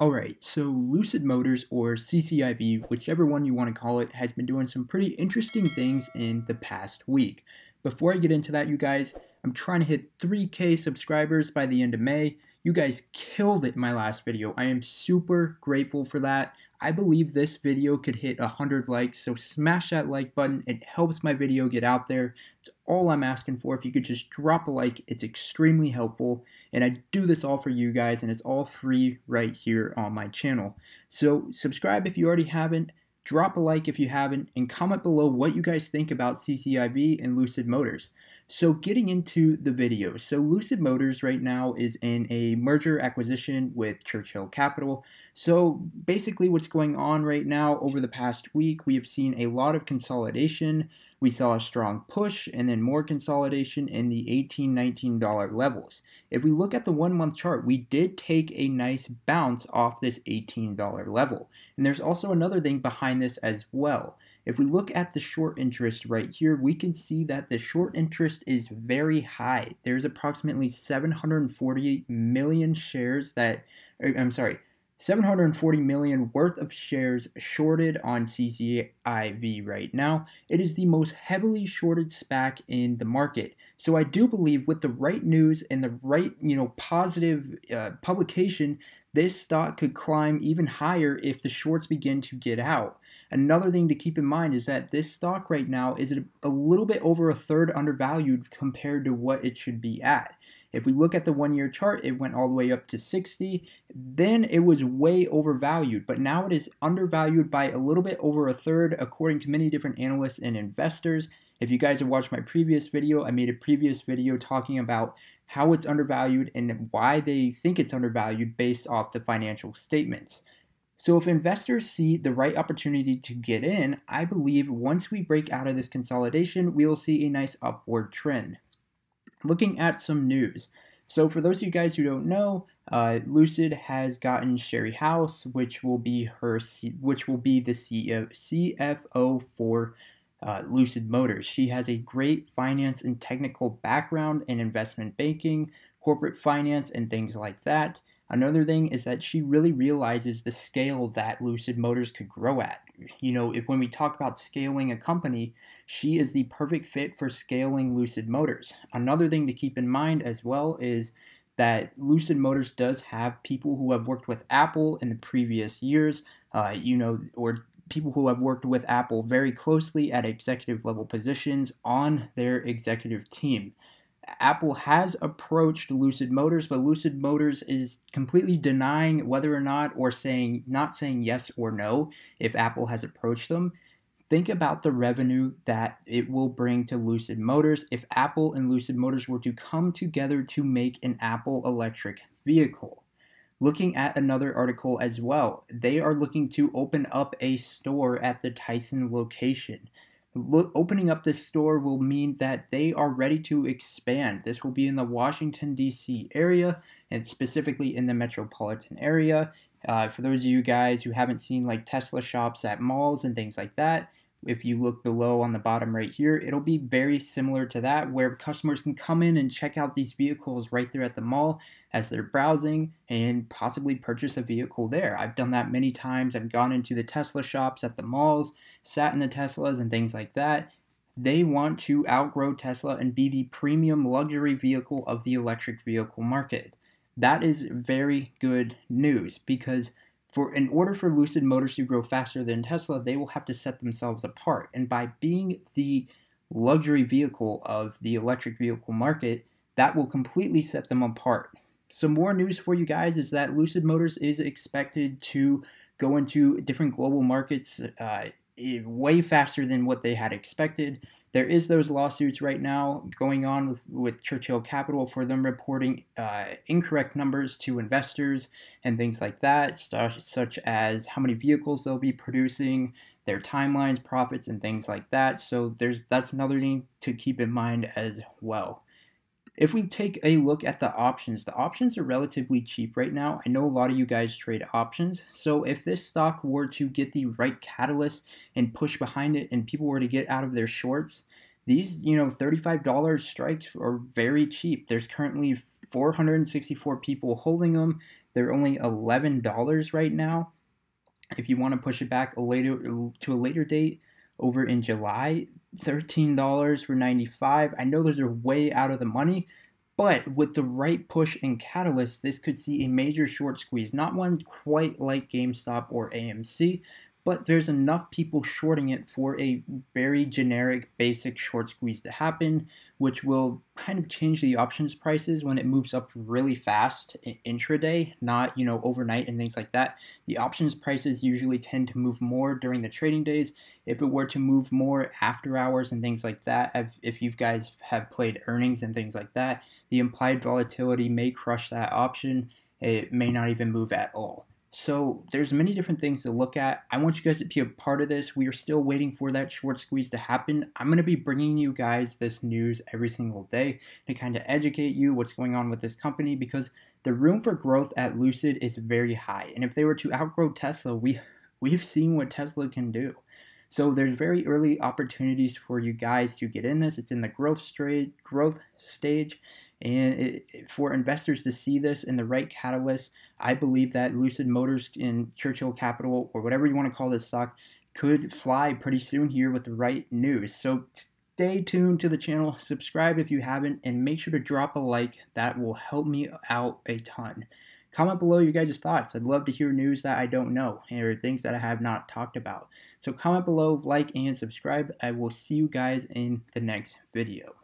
Alright, so Lucid Motors or CCIV, whichever one you want to call it, has been doing some pretty interesting things in the past week. Before I get into that, you guys, I'm trying to hit 3k subscribers by the end of May. You guys killed it in my last video. I am super grateful for that. I believe this video could hit 100 likes, so smash that like button. It helps my video get out there. It's all I'm asking for. If you could just drop a like, it's extremely helpful. And I do this all for you guys, and it's all free right here on my channel. So subscribe if you already haven't. Drop a like if you haven't, and comment below what you guys think about CCIV and Lucid Motors. So getting into the video, so Lucid Motors right now is in a merger acquisition with Churchill Capital. So basically what's going on right now over the past week, we have seen a lot of consolidation. We saw a strong push and then more consolidation in the $18, $19 levels. If we look at the one month chart, we did take a nice bounce off this $18 level. And there's also another thing behind this as well. If we look at the short interest right here, we can see that the short interest is very high. There's approximately 740 million shares that, er, I'm sorry, 740 million worth of shares shorted on CCIV right now. It is the most heavily shorted SPAC in the market. So I do believe with the right news and the right, you know, positive uh, publication, this stock could climb even higher if the shorts begin to get out. Another thing to keep in mind is that this stock right now is a little bit over a third undervalued compared to what it should be at. If we look at the one year chart, it went all the way up to 60. Then it was way overvalued, but now it is undervalued by a little bit over a third, according to many different analysts and investors. If you guys have watched my previous video, I made a previous video talking about how it's undervalued and why they think it's undervalued based off the financial statements. So, if investors see the right opportunity to get in, I believe once we break out of this consolidation, we will see a nice upward trend. Looking at some news. So, for those of you guys who don't know, uh, Lucid has gotten Sherry House, which will be her, C- which will be the CFO for uh, Lucid Motors. She has a great finance and technical background in investment banking, corporate finance, and things like that. Another thing is that she really realizes the scale that Lucid Motors could grow at. You know, if when we talk about scaling a company, she is the perfect fit for scaling Lucid Motors. Another thing to keep in mind as well is that Lucid Motors does have people who have worked with Apple in the previous years, uh, you know, or people who have worked with Apple very closely at executive level positions on their executive team. Apple has approached Lucid Motors, but Lucid Motors is completely denying whether or not, or saying not saying yes or no if Apple has approached them. Think about the revenue that it will bring to Lucid Motors if Apple and Lucid Motors were to come together to make an Apple electric vehicle. Looking at another article as well, they are looking to open up a store at the Tyson location opening up this store will mean that they are ready to expand. This will be in the Washington, D.C. area and specifically in the metropolitan area. Uh, for those of you guys who haven't seen like Tesla shops at malls and things like that, if you look below on the bottom right here, it'll be very similar to that where customers can come in and check out these vehicles right there at the mall as they're browsing and possibly purchase a vehicle there. I've done that many times. I've gone into the Tesla shops at the malls, sat in the Teslas and things like that. They want to outgrow Tesla and be the premium luxury vehicle of the electric vehicle market. That is very good news because for in order for Lucid Motors to grow faster than Tesla, they will have to set themselves apart. And by being the luxury vehicle of the electric vehicle market, that will completely set them apart. Some more news for you guys is that Lucid Motors is expected to go into different global markets uh, way faster than what they had expected. There is those lawsuits right now going on with, with Churchill Capital for them reporting uh, incorrect numbers to investors and things like that, such, such as how many vehicles they'll be producing, their timelines, profits, and things like that. So there's that's another thing to keep in mind as well. If we take a look at the options, the options are relatively cheap right now. I know a lot of you guys trade options. So if this stock were to get the right catalyst and push behind it and people were to get out of their shorts, these, you know, $35 strikes are very cheap. There's currently 464 people holding them. They're only $11 right now. If you want to push it back a later to a later date, over in July, $13 for 95. I know those are way out of the money, but with the right push and catalyst, this could see a major short squeeze. Not one quite like GameStop or AMC, but there's enough people shorting it for a very generic basic short squeeze to happen, which will kind of change the options prices when it moves up really fast intraday, not, you know, overnight and things like that. The options prices usually tend to move more during the trading days. If it were to move more after hours and things like that, if you guys have played earnings and things like that, the implied volatility may crush that option. It may not even move at all. So there's many different things to look at. I want you guys to be a part of this. We are still waiting for that short squeeze to happen. I'm going to be bringing you guys this news every single day to kind of educate you what's going on with this company because the room for growth at Lucid is very high. And if they were to outgrow Tesla, we we've seen what Tesla can do. So there's very early opportunities for you guys to get in this. It's in the growth stage, growth stage, and it, for investors to see this in the right catalyst, I believe that Lucid Motors and Churchill Capital, or whatever you want to call this stock, could fly pretty soon here with the right news. So stay tuned to the channel, subscribe if you haven't, and make sure to drop a like. That will help me out a ton. Comment below your guys' thoughts. I'd love to hear news that I don't know or things that I have not talked about. So comment below, like, and subscribe. I will see you guys in the next video.